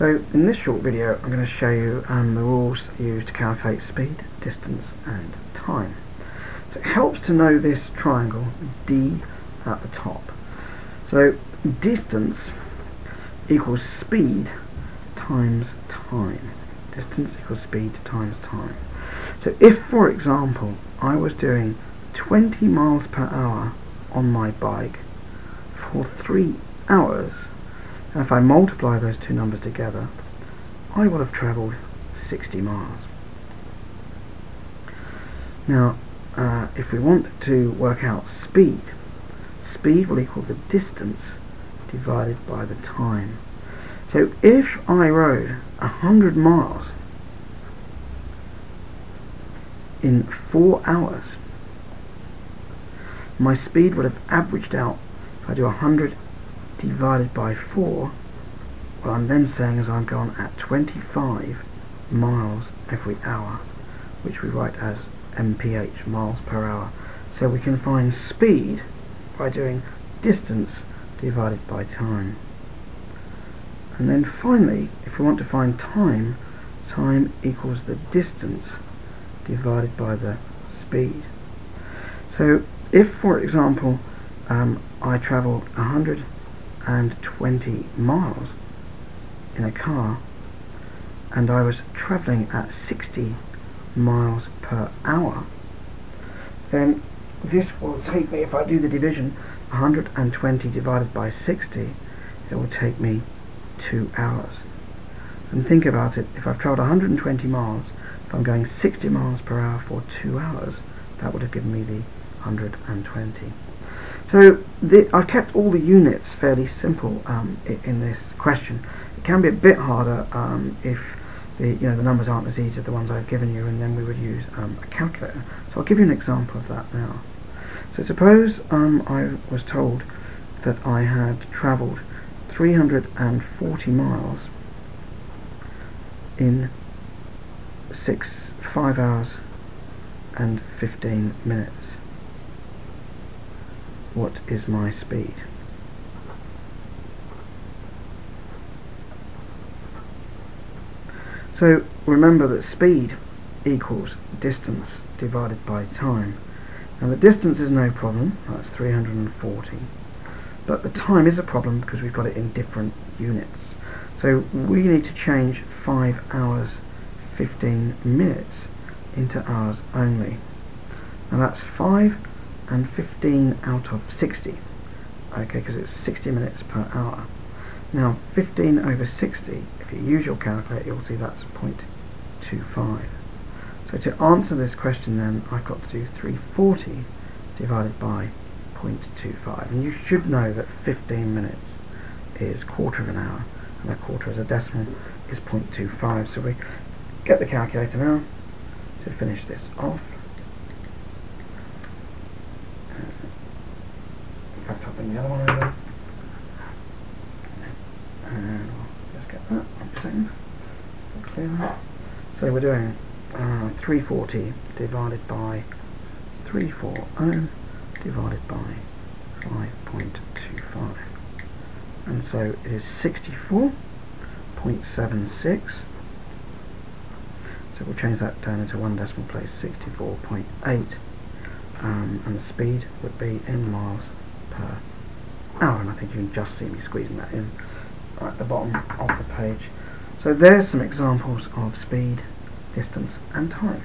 So in this short video I'm going to show you um, the rules used to calculate speed, distance and time. So it helps to know this triangle D at the top. So distance equals speed times time. Distance equals speed times time. So if for example I was doing 20 miles per hour on my bike for 3 hours and if I multiply those two numbers together, I would have travelled 60 miles. Now, uh, if we want to work out speed, speed will equal the distance divided by the time. So if I rode 100 miles in 4 hours, my speed would have averaged out, if I do 100 divided by 4, what I'm then saying is I'm going at 25 miles every hour, which we write as mph, miles per hour. So we can find speed by doing distance divided by time. And then finally, if we want to find time, time equals the distance divided by the speed. So if, for example, um, I travel 100 and 20 miles in a car and I was travelling at 60 miles per hour then this will take me, if I do the division 120 divided by 60 it will take me 2 hours. And think about it, if I've travelled 120 miles if I'm going 60 miles per hour for 2 hours that would have given me the 120 so the, I've kept all the units fairly simple um, in this question. It can be a bit harder um, if the, you know, the numbers aren't as easy as the ones I've given you and then we would use um, a calculator. So I'll give you an example of that now. So suppose um, I was told that I had travelled 340 miles in six, five hours and 15 minutes what is my speed. So remember that speed equals distance divided by time. Now the distance is no problem, that's 340. But the time is a problem because we've got it in different units. So we need to change 5 hours 15 minutes into hours only. Now that's 5 and 15 out of 60 okay because it's 60 minutes per hour. Now 15 over 60 if you use your calculator you'll see that's 0.25 so to answer this question then I've got to do 340 divided by 0.25 and you should know that 15 minutes is quarter of an hour and a quarter as a decimal is 0.25 so we get the calculator now to finish this off the other one over. And we'll just get that. Clear. So we're doing uh, 340 divided by 340 divided by 5.25. And so it is 64.76. So we'll change that down into one decimal place, 64.8. Um, and the speed would be in miles per oh, and I think you can just see me squeezing that in at the bottom of the page. So there's some examples of speed, distance and time.